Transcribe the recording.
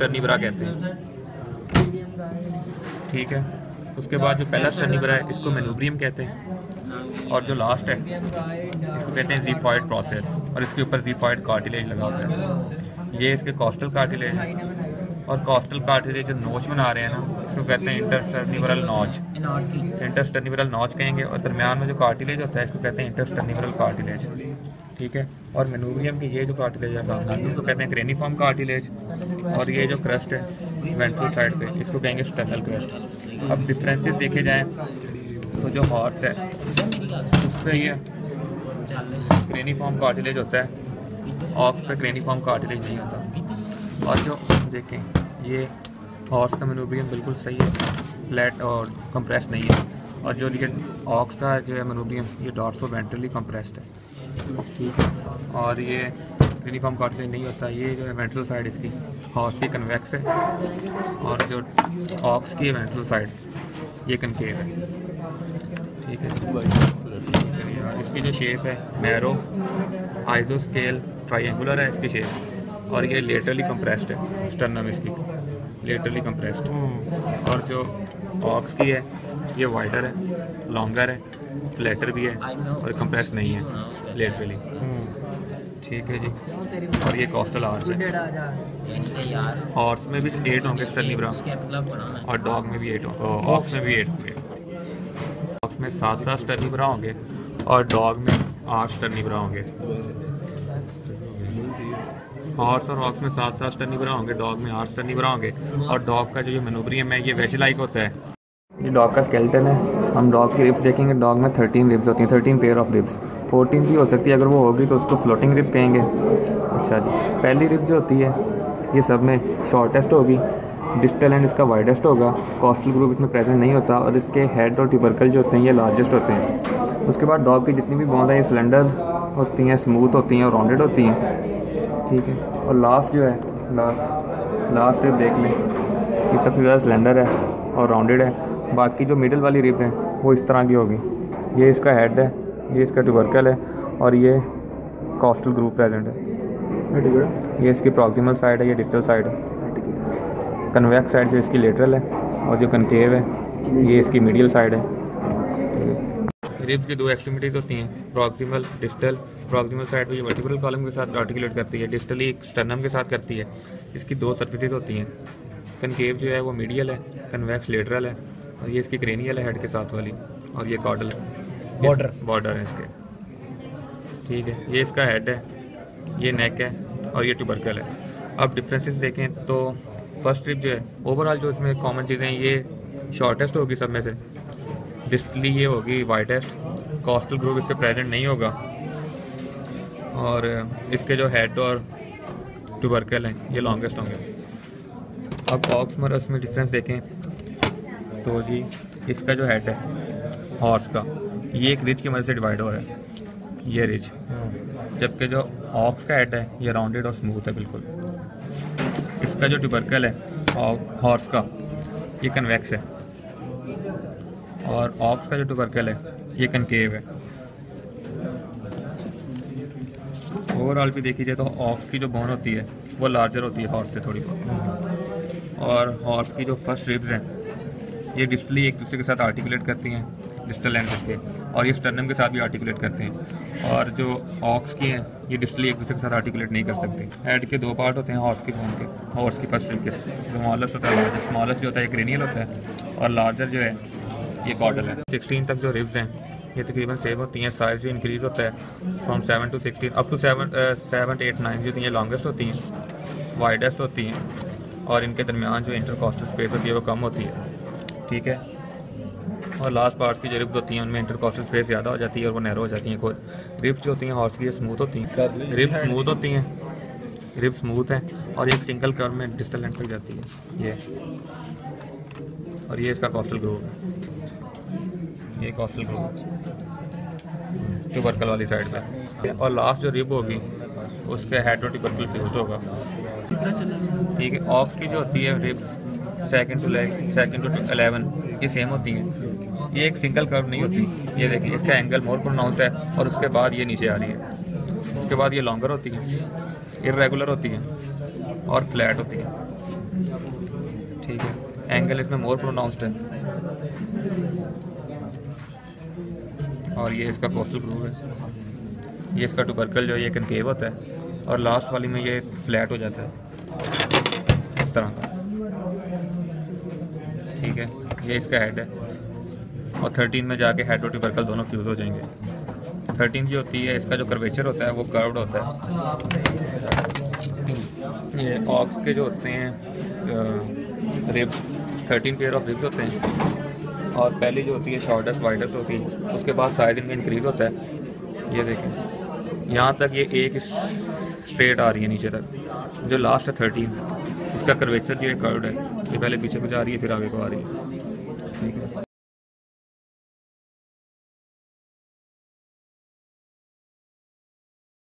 स्टर्निवरा कहते हैं। ठीक है। उसके बाद जो पहला स्टर्निवरा है इसको मेनूब्रियम कहते हैं। और जो लास्ट है इसको कहते हैं जीफॉइड प्रोसेस और इसके ऊपर जीफॉइड कार्टिलेज लगा होता है। ये इसके कॉस्टल कार्टिलेज है। और कॉस्टल कार्टिलेज जो नोच बना रहे हैं ना इसको कहते हैं इंटरस्टर्निवरल नोच इंटरस्टर्निवरल नोच कहेंगे। और दरमियान में जो कार्टिलेज होता है इसको कहते हैं इंटरस्टर्निवरल कार्टिलेज ठीक है? और मेनूरियम की ये जो कार्टिलेज है सामने इसको कहते हैं क्रेनिफॉर्म कार्टिलेज और ये जो क्रस्ट है वेंट्रल साइड पे, इसको कहेंगे स्टर्नल क्रस्ट अब डिफरेंसेस देखे जाएँ तो जो हॉर्स है, उस पर ये क्रेनिफॉर्म कार्टिलेज होता है ऑक्स पे क्रेनिफॉर्म कार्टिलेज नहीं होता. और जो देखें, ये हॉर्स का मनूब्रियम बिल्कुल सही है फ्लैट और कंप्रेस नहीं है. और जो ये ऑक्स का जो है मनूब्रियम ये डॉर्सो वेंट्रली कंप्रेस्ड है. ठीक और ये यूनिफॉर्म कार्टिलेज नहीं होता, ये जो है वेंट्रल साइड इसकी हॉर्स की कन्वेक्स है और जो ऑक्स की वेंट्रल साइड ये कनकेव है। ठीक है? इसकी जो शेप है नैरो आइजो स्केल ट्राइंगुलर है इसकी शेप और ये लेटरली कंप्रेस्ड है स्टर्नम इसकी लेटरली कंप्रेस्ड और जो ऑक्स की है, ये वाइडर है लॉन्गर है फ्लैटर भी है और कंप्रेस नहीं है। लेटरली ठीक है जी। और ये कोस्टल आर्स है। हॉर्स में भी एट होंगे स्टर्निब्रा और डॉग में भी एट होंगे। ऑक्स में भी एट होंगे। ऑक्स में सात सात स्टर्निब्रा होंगे। और डॉग में आठ स्टर्निब्रा होंगे। हॉर्स और ऑक्स में सात सात स्टर्निब्रा होंगे। डॉग में आठ स्टर्निब्रा होंगे। और डॉग का जो ये मनोब्रियम है ये वेज लाइक होता है। ये डॉग का स्केल्टन है। हम डॉग की रिब्स देखेंगे। डॉग में थर्टीन रिब्स होती हैं। Thirteen pair of ribs fourteen भी हो सकती है, अगर वो होगी तो उसको फ्लोटिंग रिप कहेंगे। अच्छा जी, पहली रिप जो होती है, ये सब में शॉर्टेस्ट होगी डिस्टल एंड इसका वाइडेस्ट होगा कॉस्टल ग्रुप इसमें प्रेजेंट नहीं होता और इसके हेड और ट्यूबरकल जो होते हैं, ये लार्जेस्ट होते हैं। उसके बाद डॉग की जितनी भी बॉन्ड है, ये सिलेंडर होती हैं स्मूथ होती हैं और राउंडेड होती हैं। ठीक है, और लास्ट जो है लास्ट लास्ट रिप देख लें, ये सबसे ज़्यादा सिलेंडर है और राउंडेड है। बाकी जो मिडल वाली रिप है, वो इस तरह की होगी। ये इसका हेड है ये इसका ट्यूबरकल है और ये कॉस्टल ग्रुप प्रेजेंट है। ये इसकी प्रॉक्सिमल साइड है, ये डिजिटल साइड है। कन्वेक्स साइड जो इसकी लेटरल है और जो कनकेव है, ये इसकी मीडियल साइड है। रिब्स की दो एक्सट्रीमिटीज होती हैं प्रॉक्सिमल डिस्टल प्रॉक्सिमल साइड पे ये वर्टिकल कॉलम के साथ आर्टिकुलेट करती है डिस्टली स्टर्नम के साथ करती है। इसकी दो सर्फिसेज होती हैं। कनकेव जो है वो मीडियल है कन्वेक्स लेटरल है और ये इसकी क्रेनियल है हेड के साथ वाली और ये कॉडल है। Border. बॉर्डर है इसके। ठीक है ये इसका हेड है ये नेक है और ये ट्यूबरकल है। अब डिफरेंसेस देखें तो फ़र्स्ट ट्रिप जो है ओवरऑल जो इसमें कॉमन चीज़ें हैं ये शॉर्टेस्ट होगी सब में से। डिस्टली ये होगी वाइटेस्ट कॉस्टल ग्रुप इससे प्रेजेंट नहीं होगा। और इसके जो हेड और ट्यूबरकल हैं ये लॉन्गेस्ट होंगे। अब ऑक्समरस में डिफरेंस देखें तो जी इसका जो हेड है हॉर्स का। ये एक रिज की मदद से डिवाइड हो रहा है। ये रिज जबकि जो ऑक्स का हेड है, ये राउंडेड और स्मूथ है बिल्कुल। इसका जो ट्यूबरकल है हॉर्स का, ये कन्वेक्स है। और ऑक्स का जो ट्यूबरकल है, ये कनकेव है। ओवरऑल भी देखी जाए तो ऑक्स की जो बोन होती है, वो लार्जर होती है हॉर्स से थोड़ी। बहुत और हॉर्स की जो फ़र्स्ट रिब्स हैं, ये डिस्प्ले एक दूसरे के साथ आर्टिकुलेट करती हैं। डिस्टल एंड के और ये स्टर्नम के साथ भी आर्टिकुलेट करते हैं। और जो ऑक्स की हैं, ये डिस्टली एक दूसरे के साथ आर्टिकुलेट नहीं कर सकते। हेड के दो पार्ट होते हैं हॉर्स के बोन के हॉर्स की फ़र्स्ट रिब के। स्मॉलेस्ट होता है स्मॉलेस्ट जो होता है क्रेनियल होता है, और लार्जर जो है, ये कॉडल है। सिक्सटीन तक जो रिब्स हैं, ये तकरीबन सेम होती हैं साइज़ भी इंक्रीज़ होता है from seven to sixteen up to seven seven eight nine जो होती हैं लॉन्गेस्ट होती हैं वाइडेस्ट होती हैं, और इनके दरमियान जो इंटरकॉस्टल स्पेस होती है, वो कम होती है। ठीक है? और लास्ट पार्ट्स की जो रिप्स होती हैं, उनमें इंटरकॉस्टल स्पेस ज़्यादा हो जाती है और वो नैरो हो जाती हैं रिप्स जो होती हैं हॉर्स की स्मूथ होती हैं। रिब्स स्मूथ होती हैं। रिप स्मूथ हैं और एक सिंगल कर्व में डिस्टल लेंथ तक जाती है। ये। और ये इसका कॉस्टल ग्रोव है। ये कॉस्टल ग्रोव ट्यूबरकल वाली साइड पे। और लास्ट जो रिब होगी, उसके हेड और ट्यूबरकल फ्यूज होगा। ठीक है? ऑक्स की जो होती है rib second to leg second to eleven ये सेम होती हैं। ये एक सिंगल कर्व नहीं होती। ये देखिए, इसका एंगल मोर प्रोनाउंसड है और उसके बाद ये नीचे आ रही है। उसके बाद ये लॉन्गर होती है इरेगुलर होती है और फ्लैट होती है। ठीक है एंगल इसमें मोर प्रोनाउंसड है। और ये इसका कोस्टल ग्रूव है। ये इसका टुबर्कल जो है, ये कनकेव होता है और लास्ट वाली में ये फ्लैट हो जाता है। इस तरह। का ठीक है, ये इसका हेड है। और थर्टीन में जाके हेड और ट्यूबरकल दोनों फ्यूज़ हो जाएँगे। थर्टीन जो होती है, इसका जो कर्वेचर होता है, वो कर्व्ड होता है। ये ऑक्स के जो होते हैं ribs thirteen pair of ribs होते हैं। और पहली जो होती है शॉर्टेस्ट वाइडस्ट होती है, उसके बाद साइज़ इनका इंक्रीज़ होता है। ये देखें, यहाँ तक ये एक स्ट्रेट आ रही है नीचे तक। जो लास्ट है थर्टीन इसका कर्वेचर जो है कर्व्ड है। ये पहले पीछे को जा रही है, फिर आगे को आ रही है। ठीक है।